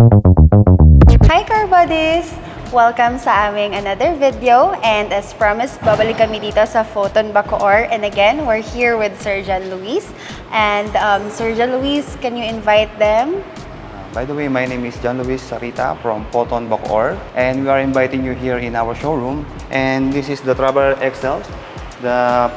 Hi car buddies! Welcome sa aming another video and as promised, babalik kami dito sa Photon Bacoor and again, we're here with John Luis and um, John Luis, can you invite them? By the way, my name is John Luis Sarita from Photon Bacoor and we are inviting you here in our showroom and this is the Traveler XL. The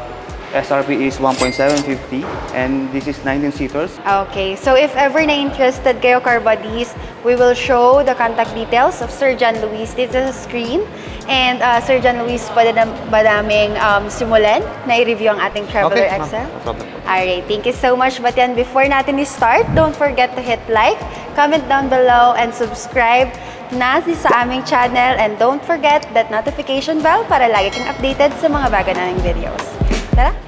SRP is 1.750 and this is 19 seaters. Okay, so if ever na interested kayo car buddies, we will show the contact details of Sir John Luis dito sa screen. And uh, Sir John Luis, pwede na ba naming um, simulan na i-review ang ating Traveler Okay. XL? No. Alright, thank you so much. But yan, before natin i-start, don't forget to hit like, comment down below, and subscribe na si sa aming channel. And don't forget that notification bell para lagi kang updated sa mga bago naming videos. Tara!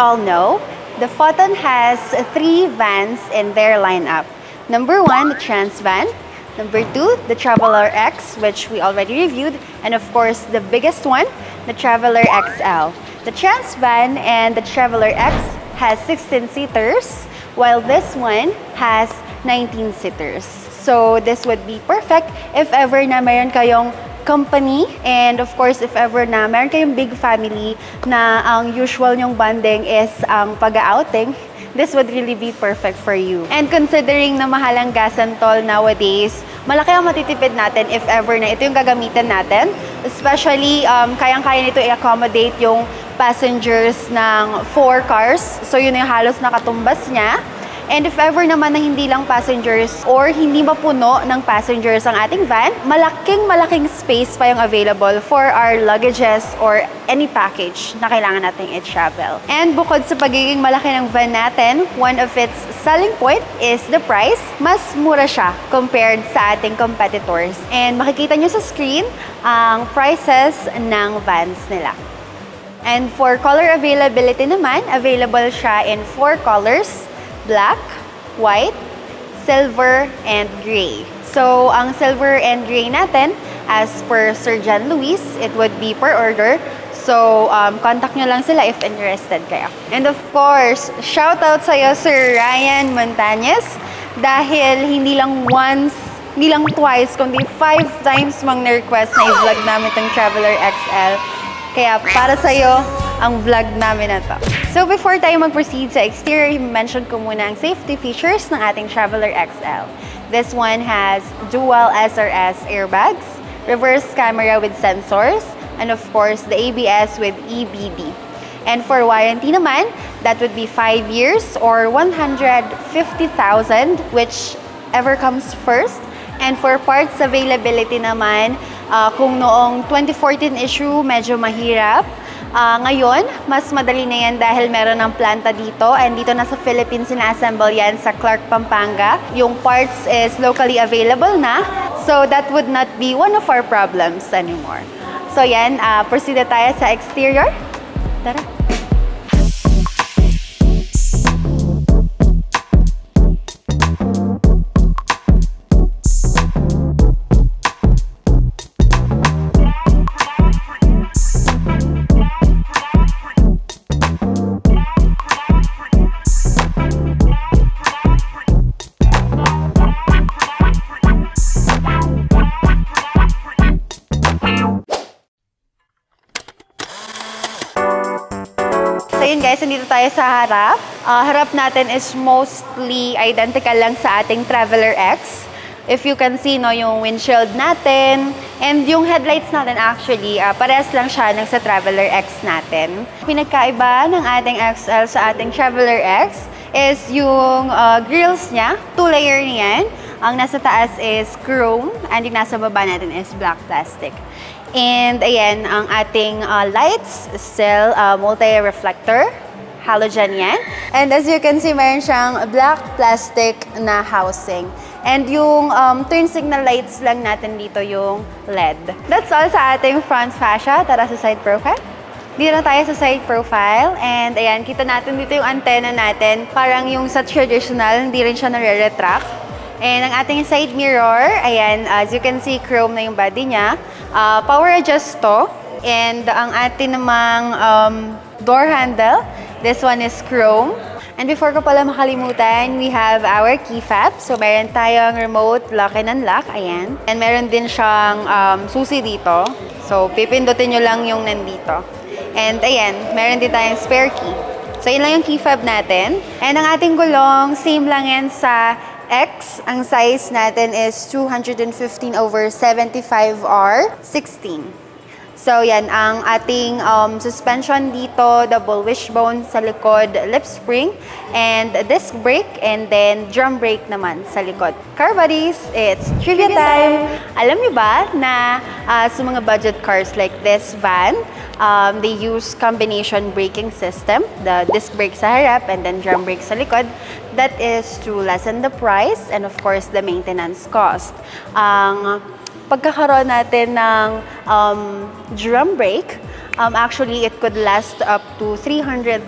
All know, the Photon has three vans in their lineup. Number one, the Trans Van. Number two, the Traveler X, which we already reviewed. And of course, the biggest one, the Traveler XL. The Trans Van and the Traveler X has 16 seaters, while this one has 19 seaters. So this would be perfect if ever na mayroon kayong company and of course if ever na meron kayong big family na ang usual nyong bonding is ang pag-outing this would really be perfect for you. And considering na mahal ang gas and toll nowadays, malaki ang matitipid natin if ever na ito yung gagamitan natin. Especially, um, kayang-kaya nito i-accommodate yung passengers ng four cars. So yun yung halos nakatumbas niya. And if ever naman na hindi lang passengers or hindi mapuno ng passengers ang ating van, malaking malaking space pa yung available for our luggages or any package na kailangan nating i-travel. And bukod sa pagiging malaki ng van natin, one of its selling point is the price. Mas mura siya compared sa ating competitors. And makikita nyo sa screen ang prices ng vans nila. And for color availability naman, available siya in four colors black, white, silver, and gray. So, ang silver and gray natin, as per Sir John Luis, it would be per order. So, um, contact nyo lang sila if interested kayo. And of course, shout out sa'yo, Sir Ryan Montañez, dahil hindi lang once, hindi lang twice, kundi five times mang na-request na i-vlog namin itong Traveler XL. Kaya para sa'yo, ang vlog namin na to. So before tayo mag-proceed sa exterior, mention ko muna ang safety features ng ating Traveler XL. This one has dual SRS airbags, reverse camera with sensors, and of course, the ABS with EBD. And for warranty naman, that would be 5 years or 150,000, whichever comes first. And for parts availability naman, uh, kung noong 2014 issue, medyo mahirap. Uh, ngayon, mas madali na yan dahil meron ng planta dito and dito na sa Philippines sina-assemble yan sa Clark, Pampanga. Yung parts is locally available na, so that would not be one of our problems anymore. So yan, uh, proceed tayo sa exterior. Tara! Sa harap. Ah, harap natin is mostly identical lang sa ating Traveler X. If you can see, no, yung windshield natin and yung headlights natin actually, ah, parehas lang siya ng sa Traveler X natin. Pinagkaiba ng ating XL sa ating Traveler X is yung ah, grills niya. Two-layer niyan. Ang nasa taas is chrome and yung nasa baba natin is black plastic. And ayan, ang ating uh, lights, still uh, multi-reflector. Halogen yan. And as you can see, mayroon siyang black plastic na housing. And yung um, turn signal lights lang natin dito yung LED. That's all sa ating front fascia. Tara sa side profile. Dito na tayo sa side profile. And ayan, kita natin dito yung antenna natin. Parang yung sa traditional, hindi rin siya nare-retract. And ang ating side mirror, ayan, as you can see, chrome na yung body niya. Uh, power adjust to. And ang ating namang um, door handle, this one is chrome. And before ko pala makalimutan, we have our key fob. So, meron tayong remote lock and unlock. Ayan. And meron din siyang um, susi dito. So, pipindutin nyo lang yung nandito. And ayan, meron din tayong spare key. So, yun lang yung key fob natin. And ang ating gulong, same lang yan sa X. Ang size natin is 215 over 75R 16. So yan, ang ating um, suspension dito, double wishbone sa likod, lip spring, and disc brake, and then drum brake naman sa likod. Car buddies, it's trivia time! Alam niyo ba na uh, sa mga budget cars like this van, um, they use combination braking system, the disc brake sa harap and then drum brake sa likod. That is to lessen the price and of course the maintenance cost. Ang um, pagkakaroon natin ng um, drum brake, um, actually it could last up to 300,000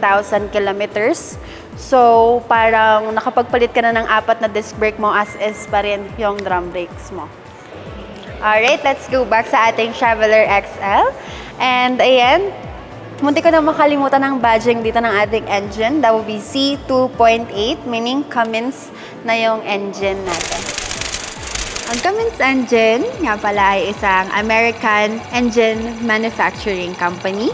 kilometers. So, parang nakapagpalit ka na ng apat na disc brake mo as is pa rin yung drum brakes mo. Alright, let's go back sa ating Traveler XL. And ayan, munti ko na makalimutan ng badging dito ng ating engine. That will be C2.8, meaning Cummins na yung engine natin. Ang Cummins engine nga pala ay isang American engine manufacturing company.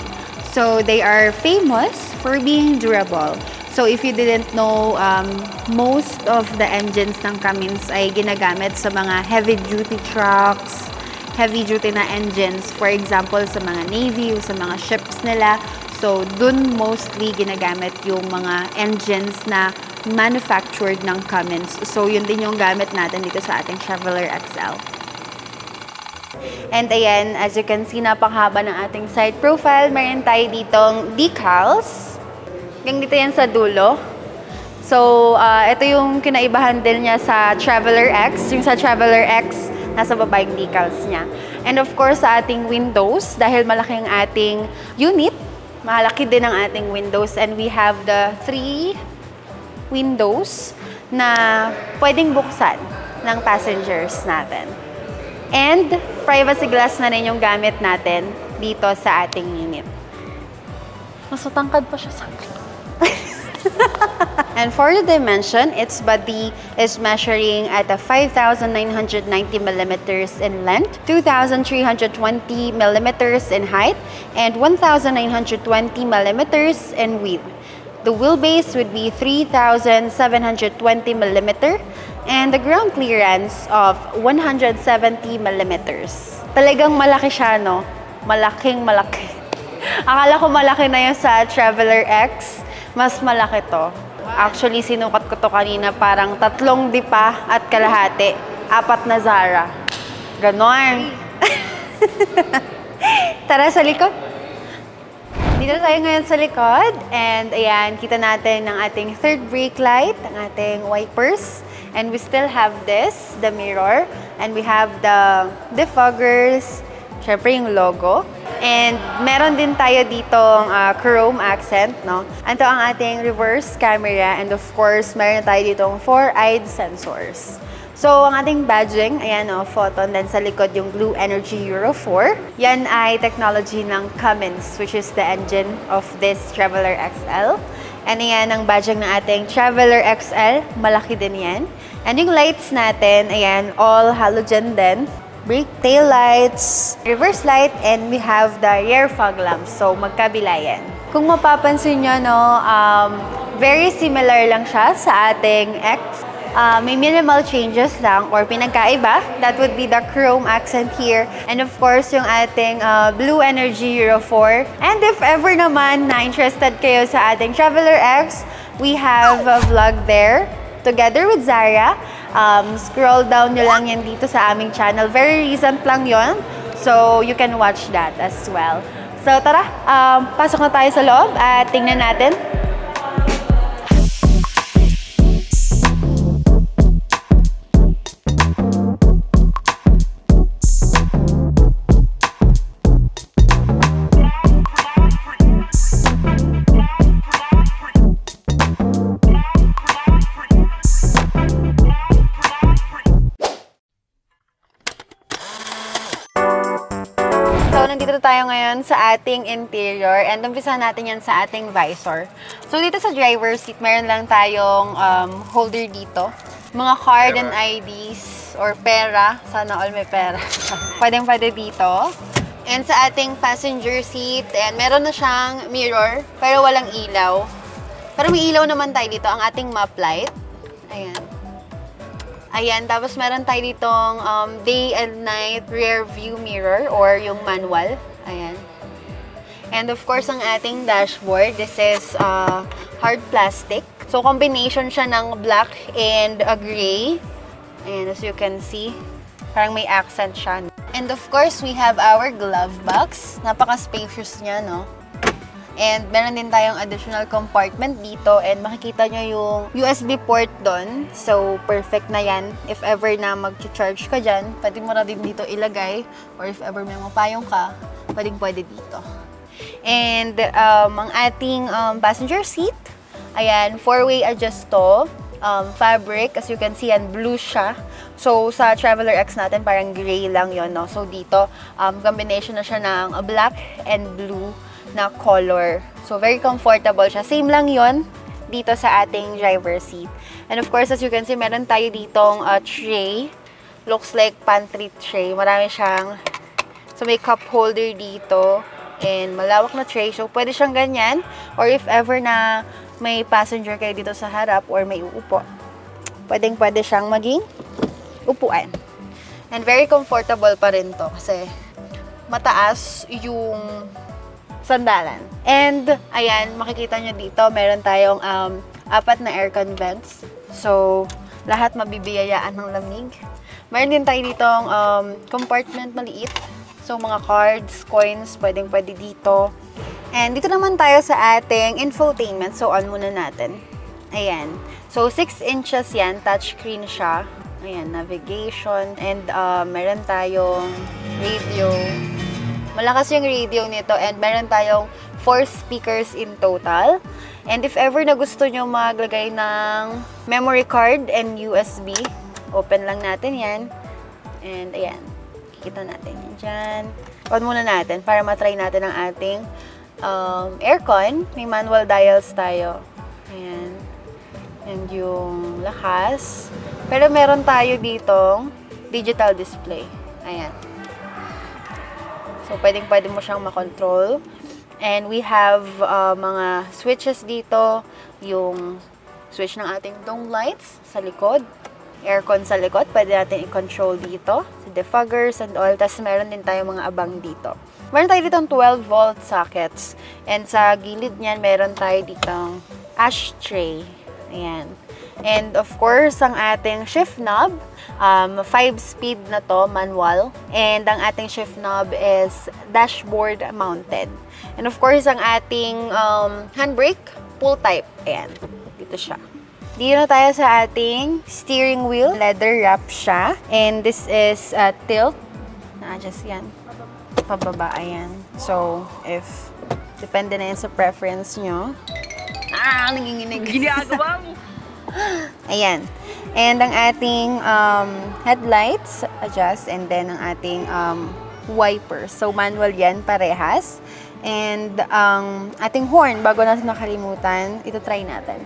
So they are famous for being durable. So if you didn't know, um, most of the engines ng Cummins ay ginagamit sa mga heavy-duty trucks, heavy-duty na engines. For example, sa mga Navy o sa mga ships nila. So, dun mostly ginagamit yung mga engines na manufactured ng Cummins. So, yun din yung gamit natin dito sa ating Traveler XL. And ayan, as you can see, napakahaba ng ating side profile. Meron tayo ditong decals. Yung dito yan sa dulo. So, uh, ito yung kinaibahan din niya sa Traveler X. Yung sa Traveler X, nasa baba yung decals niya. And of course, sa ating windows, dahil malaki ang ating unit, Malaki din ang ating windows and we have the three windows na pwedeng buksan ng passengers natin. And privacy glass na rin yung gamit natin dito sa ating unit. Mas matangkad pa siya sa akin. and for the dimension, its body is measuring at a 5,990 millimeters in length, 2,320 millimeters in height, and 1,920 millimeters in width. The wheelbase would be 3,720 millimeter and the ground clearance of 170 millimeters. Talagang malaki siya, no? Malaking malaki. Akala ko malaki na yung sa Traveler X. Mas malaki to. Actually, sinukat ko to kanina parang tatlong dipa at kalahati. Apat na Zara. Ganon. Tara sa likod. Dito tayo ngayon sa likod. And ayan, kita natin ang ating third brake light, ang ating wipers. And we still have this, the mirror. And we have the defoggers, syempre yung logo. And meron din tayo ditong uh, chrome accent, no? Ito ang ating reverse camera and of course, meron tayo ditong four-eyed sensors. So, ang ating badging, ayan o, oh, photon, then sa likod yung Blue Energy Euro 4. Yan ay technology ng Cummins, which is the engine of this Traveler XL. And ayan ang badging ng ating Traveler XL, malaki din yan. And yung lights natin, ayan, all halogen din brake tail lights, reverse light, and we have the rear fog lamps. So, magkabila yan. Kung mapapansin nyo, no, um, very similar lang siya sa ating X. Uh, may minimal changes lang or pinagkaiba. That would be the chrome accent here. And of course, yung ating uh, Blue Energy Euro 4. And if ever naman na interested kayo sa ating Traveler X, we have a vlog there together with Zara. Um, scroll down nyo lang yan dito sa aming channel. Very recent lang yon. So, you can watch that as well. So, tara, um, pasok na tayo sa loob at tingnan natin ngayon sa ating interior and umpisahan natin yan sa ating visor. So, dito sa driver seat, meron lang tayong um, holder dito. Mga card and IDs or pera. Sana all may pera. Pwedeng pwede dito. And sa ating passenger seat, and meron na siyang mirror, pero walang ilaw. Pero may ilaw naman tayo dito, ang ating map light. Ayan. Ayan, tapos meron tayo ditong um, day and night rear view mirror or yung manual. And of course, ang ating dashboard, this is uh, hard plastic. So, combination siya ng black and a gray. Ayan, as you can see, parang may accent siya. And of course, we have our glove box. Napaka-spacious niya, no? And meron din tayong additional compartment dito and makikita nyo yung USB port doon. So, perfect na yan. If ever na mag-charge ka dyan, pwede mo na din dito ilagay. Or if ever may mapayong ka, pwede pwede dito. And um, ang ating um, passenger seat, ayan, four-way adjust to. Um, fabric, as you can see, and blue siya. So, sa Traveler X natin, parang gray lang yon no? So, dito, um, combination na siya ng black and blue na color. So, very comfortable siya. Same lang yon dito sa ating driver seat. And of course, as you can see, meron tayo ditong uh, tray. Looks like pantry tray. Marami siyang, so may cup holder dito. And malawak na tray. So, pwede siyang ganyan. Or if ever na may passenger kayo dito sa harap or may uupo, pwedeng pwede siyang maging upuan. And very comfortable pa rin to kasi mataas yung sandalan. And, ayan, makikita nyo dito, meron tayong um, apat na aircon vents. So, lahat mabibiyayaan ng lamig. Meron din tayo ditong um, compartment maliit. So, mga cards, coins, pwedeng pwede dito. And dito naman tayo sa ating infotainment. So, on muna natin. Ayan. So, 6 inches yan. Touchscreen siya. Ayan, navigation. And uh, meron tayong radio. Malakas yung radio nito. And meron tayong 4 speakers in total. And if ever na gusto nyo maglagay ng memory card and USB, open lang natin yan. And ayan, kikita natin yan dyan. On muna natin para matry natin ang ating um, aircon. May manual dials tayo. Ayan. And yung lakas. Pero meron tayo ditong digital display. Ayan. So, pwedeng pwede mo siyang makontrol. And we have uh, mga switches dito. Yung switch ng ating dome lights sa likod. Aircon sa likod. Pwede natin i-control dito. Sa defoggers and all. Tapos meron din tayo mga abang dito. Meron tayo ditong 12 volt sockets. And sa gilid niyan, meron tayo ditong ashtray. Ayan. And of course, ang ating shift knob, um, 5-speed na to, manual. And ang ating shift knob is dashboard mounted. And of course, ang ating um, handbrake, pull type. Ayan, dito siya. Dito na tayo sa ating steering wheel. Leather wrap siya. And this is uh, tilt. Na-adjust yan. Pababa, ayan. So, if depende na yan sa preference nyo. Ah, nanginginig. Ginagawa mo. Ayan. And ang ating um, headlights, adjust, and then ang ating um, wipers. So, manual yan, parehas. And ang ating horn, bago natin nakalimutan, ito try natin.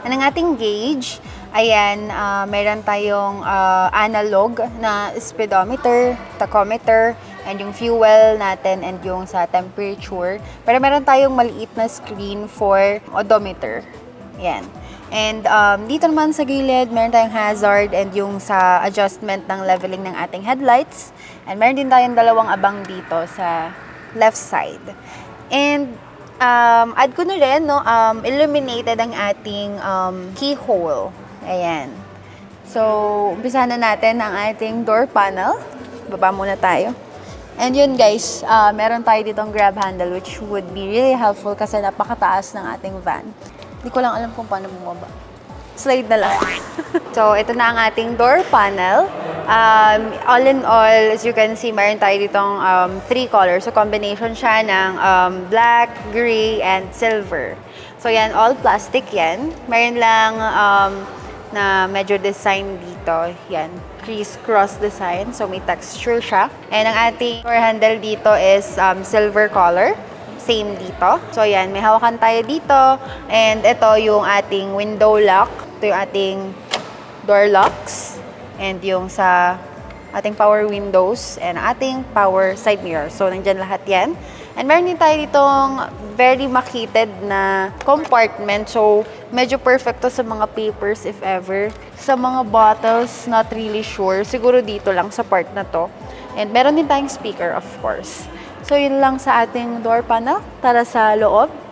And ang ating gauge, ayan, ah, meron tayong ah, analog na speedometer, tachometer, and yung fuel natin and yung sa temperature. Pero meron tayong maliit na screen for odometer. Yan. And um, dito naman sa gilid, meron tayong hazard and yung sa adjustment ng leveling ng ating headlights. And meron din tayong dalawang abang dito sa left side. And um, add ko na rin, no, um, illuminated ang ating um, keyhole. Ayan. So, umpisa na natin ang ating door panel. baba muna tayo. And yun guys, uh, meron tayo ditong grab handle which would be really helpful kasi napakataas ng ating van. Hindi ko lang alam kung paano bumaba. Slide na lang. so, ito na ang ating door panel. Um, all in all, as you can see, meron tayo ditong um, three colors. So, combination siya ng um, black, gray, and silver. So, yan, all plastic yan. Meron lang um, na medyo design dito. Yan, criss-cross design. So, may texture siya. And ang ating door handle dito is um, silver color. Same dito. So, yan, may hawakan tayo dito. And ito yung ating window lock. Ito yung ating door locks. And yung sa ating power windows and ating power side mirror. So, nandyan lahat yan. And meron din tayo ditong very makited na compartment. So, medyo perfect to sa mga papers if ever. Sa mga bottles, not really sure. Siguro dito lang sa part na to. And meron din tayong speaker, of course. So, yun lang sa ating door panel. Tara sa loob.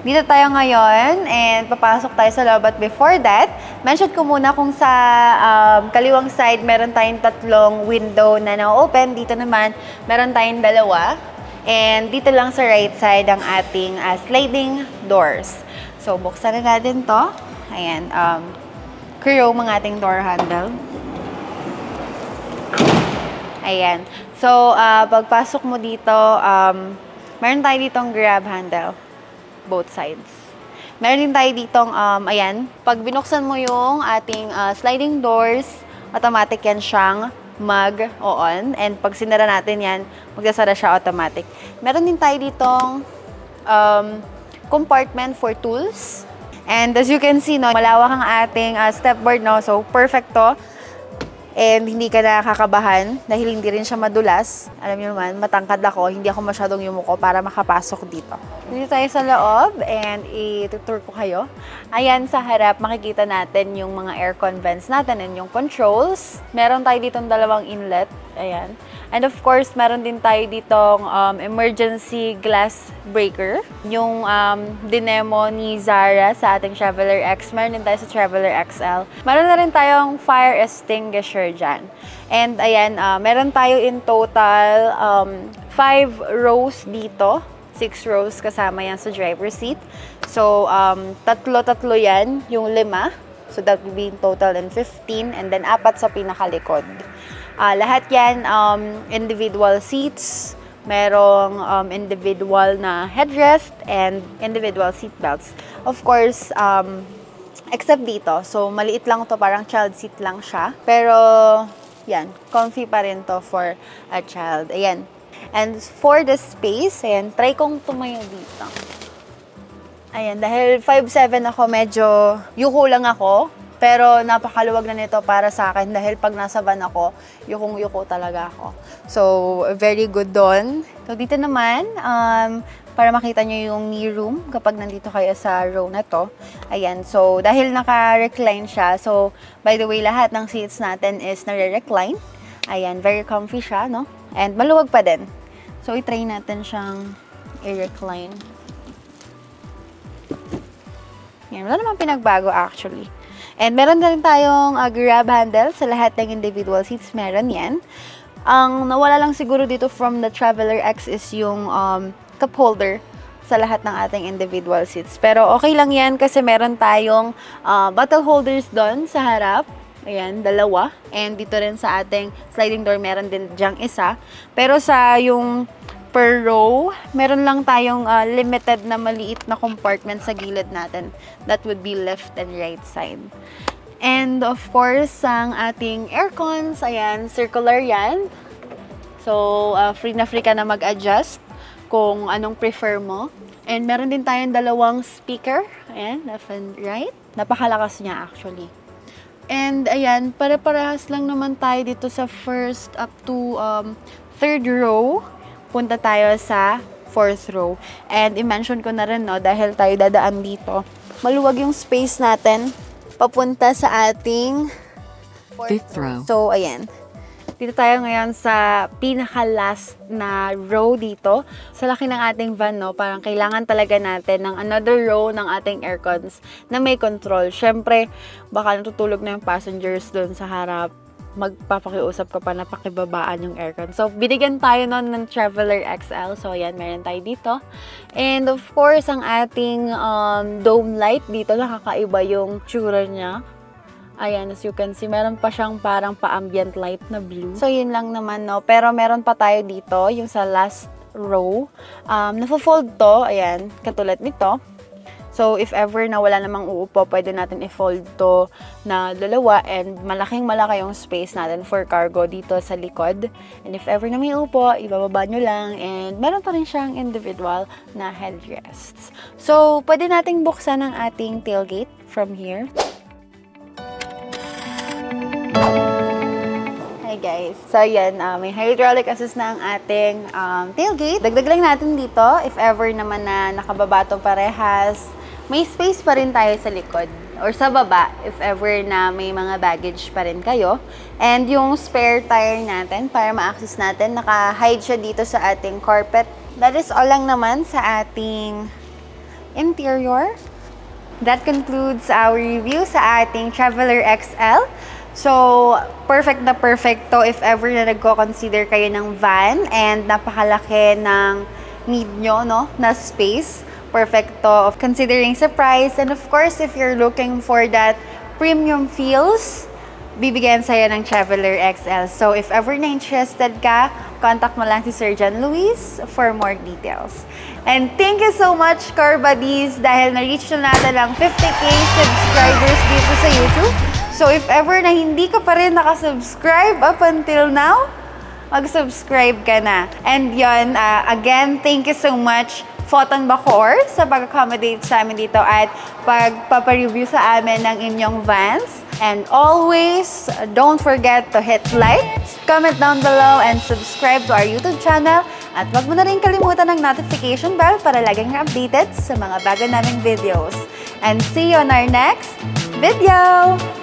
Dito tayo ngayon and papasok tayo sa loob. But before that, mention ko muna kung sa um, kaliwang side meron tayong tatlong window na na-open. Dito naman, meron tayong dalawa. And dito lang sa right side ang ating uh, sliding doors. So, buksan na natin to. Ayan, um, chrome ang ating door handle. Ayan. So, uh, pagpasok mo dito, um, meron tayo ditong grab handle both sides. Meron din tayo ditong, um, ayan, pag binuksan mo yung ating uh, sliding doors, automatic yan siyang mag-on. And pag sinara natin yan, magsasara siya automatic. Meron din tayo ditong um, compartment for tools. And as you can see, no, malawak ang ating uh, stepboard, no? So, perfect to and hindi ka nakakabahan dahil hindi rin siya madulas. Alam niyo naman, matangkad ako, hindi ako masyadong yumuko para makapasok dito. Dito tayo sa loob and itutur ko kayo. Ayan sa harap, makikita natin yung mga aircon vents natin and yung controls. Meron tayo ditong dalawang inlet. Ayan. And of course, meron din tayo ditong um, emergency glass breaker. Yung um, dinemo ni Zara sa ating Traveler X. Meron din tayo sa Traveler XL. Meron na rin tayong fire extinguisher dyan. And ayan, uh, meron tayo in total um, 5 rows dito. 6 rows kasama yan sa driver seat. So, um, tatlo-tatlo yan, yung lima. So, that would be in total in 15. And then, apat sa pinakalikod. Uh, lahat yan um, individual seats, merong um, individual na headrest and individual seat belts. Of course, um, except dito. So, maliit lang to parang child seat lang siya. Pero, yan, comfy pa rin to for a child. Ayan. And for the space, ayan, try kong tumayo dito. Ayan, dahil 5'7 ako, medyo yuko lang ako. Pero napakaluwag na nito para sa akin dahil pag nasa van ako, yukong-yuko talaga ako. So, very good doon. So, dito naman, um, para makita nyo yung knee room kapag nandito kayo sa row na to. Ayan, so dahil naka-recline siya, so by the way, lahat ng seats natin is nare-recline. Ayan, very comfy siya, no? And maluwag pa din. So, i-try natin siyang i-recline. Yan, wala namang pinagbago actually. And meron na rin tayong uh, grab handle sa lahat ng individual seats. Meron yan. Ang nawala lang siguro dito from the Traveler X is yung um, cup holder sa lahat ng ating individual seats. Pero okay lang yan kasi meron tayong uh, bottle holders doon sa harap. Ayan, dalawa. And dito rin sa ating sliding door, meron din dyang isa. Pero sa yung per row, meron lang tayong uh, limited na maliit na compartment sa gilid natin. That would be left and right side. And of course, ang ating aircons, ayan, circular yan. So, uh, free na free ka na mag-adjust kung anong prefer mo. And meron din tayong dalawang speaker. Ayan, left and right. Napakalakas niya actually. And ayan, pare-parehas lang naman tayo dito sa first up to um, third row punta tayo sa fourth row. And i-mention ko na rin, no, dahil tayo dadaan dito, maluwag yung space natin papunta sa ating fifth row. So, ayan. Dito tayo ngayon sa pinaka-last na row dito. Sa laki ng ating van, no, parang kailangan talaga natin ng another row ng ating aircons na may control. Siyempre, baka natutulog na yung passengers doon sa harap magpapakiusap ka pa na pakibabaan yung aircon. So, binigyan tayo nun ng Traveler XL. So, ayan, meron tayo dito. And of course, ang ating um, dome light dito, nakakaiba yung tsura niya. Ayan, as you can see, meron pa siyang parang pa-ambient light na blue. So, yun lang naman, no? Pero meron pa tayo dito, yung sa last row. Um, nafo-fold to, ayan, katulad nito. So, if ever na wala namang uupo, pwede natin i-fold to na dalawa and malaking malaki yung space natin for cargo dito sa likod. And if ever na may upo, ibababa nyo lang and meron pa rin siyang individual na headrests. So, pwede nating buksan ang ating tailgate from here. Hi guys. So yan, uh, may hydraulic assist na ang ating um, tailgate. Dagdag lang natin dito if ever naman na nakababa to parehas may space pa rin tayo sa likod or sa baba if ever na may mga baggage pa rin kayo. And yung spare tire natin para ma-access natin, naka-hide siya dito sa ating carpet. That is all lang naman sa ating interior. That concludes our review sa ating Traveler XL. So, perfect na perfect to if ever na nagko-consider kayo ng van and napakalaki ng need nyo, no, na space perfecto considering sa price. And of course, if you're looking for that premium feels, bibigyan sa'yo ng Traveler XL. So, if ever na interested ka, contact mo lang si Sir John Luis for more details. And thank you so much, Car Buddies, dahil na-reach na natin ang 50k subscribers dito sa YouTube. So, if ever na hindi ka pa rin nakasubscribe up until now, mag-subscribe ka na. And yon uh, again, thank you so much Photon Bacor sa pag-accommodate sa amin dito at pagpapareview sa amin ng inyong vans. And always, don't forget to hit like, comment down below, and subscribe to our YouTube channel. At wag mo na rin kalimutan ng notification bell para laging updated sa mga bago naming videos. And see you on our next video!